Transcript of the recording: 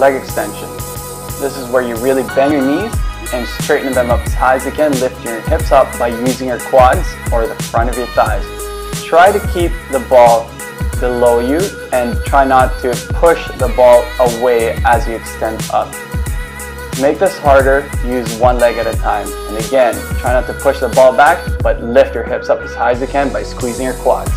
leg extension. This is where you really bend your knees and straighten them up as high as you can, lift your hips up by using your quads or the front of your thighs. Try to keep the ball below you and try not to push the ball away as you extend up. Make this harder, use one leg at a time. And again, try not to push the ball back, but lift your hips up as high as you can by squeezing your quads.